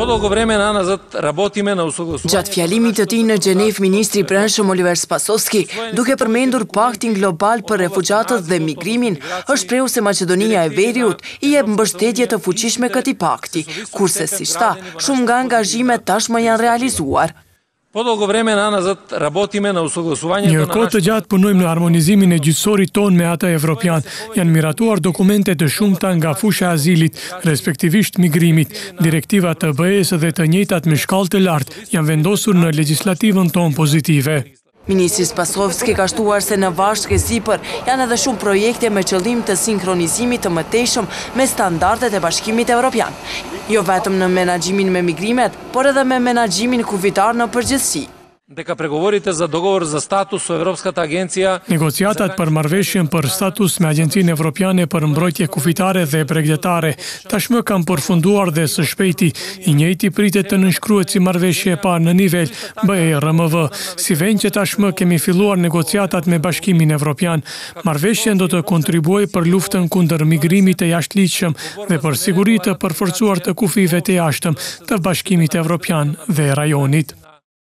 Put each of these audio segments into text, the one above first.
Podolgo vreme nanazad rabotime na usogla usogla. Gjatë fjalimit të tij në Gjenevë, ministri i Brendshëm Oliver Spasovski, duke përmendur paktin global për refugjatët dhe migrimin, është shprehur se Maqedonia e Veriut i jep mbështetje të fuqishme këtij pakti, kurse siç tha, shumë nga angazhimet tashmë janë realizuar. Një kohë të gjatë punojmë në harmonizimin e gjyqësorit tonë me atë evropian. Janë miratuar dokumente të shumta nga fusha e azilit, respektivisht migrimit. Direktiva të BE-së dhe të njëjtat me shkallë të lartë janë vendosur në legjislativën tonë pozitive. Ministri Spasovski ka shtuar se në vazhdë e sipër janë edhe shumë projekte me qëllim të sinkronizimit të mëtejshëm me standardet e Bashkimit Evropian. Jo vetëm në menaxhimin me migrimet, por edhe me menaxhimin kufitar në përgjithësi. Deka pregovorite za dogovor za status so Evropskata agencija. Negociatat për marrëveshjen për status me Agjencinë Evropiane për Mbrojtje Kufitare dhe Bregdetare tashmë kanë përfunduar dhe së shpejti i njëjti pritet të nënshkruhet si marrëveshje e parë në nivel BE-RMV. Si vend që tashmë kemi filluar negociatat me Bashkimin Evropian, Marrëveshja do të kontribuojë për luftën kundër migrimit të jashtëligjshëm dhe për siguri të përforcuar të kufijve të jashtëm të Bashkimit Evropian dhe rajonit.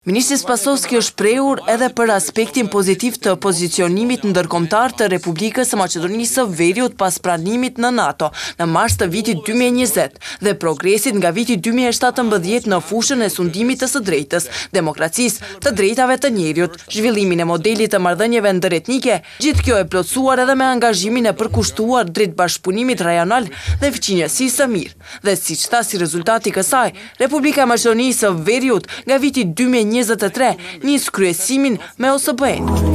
Ministri Spasovski është shprehur edhe për aspektin pozitiv të pozicionimit ndërkombëtar të Republikës së Maqedonisë së Veriut pas pranimit në NATO në mars të vitit dy mijë e njëzet dhe progresit nga viti dy mijë e shtatëmbëdhjetë në fushën e sundimit të së drejtës, demokracisë, të drejtave të njeriut. zhvillimin e modelit të marrëdhënieve ndëretnike, gjithë kjo e plotësuar edhe me angazhimin e përkushtuar drejt bashkëpunimit rajonal dhe fqinjësisë së mirë. Dhe siç tha si rezultat i kësaj, Republika e Maqedonisë së Veriut nga viti dy mijë e njëzet e tre nis kryesimin me OSBE-në.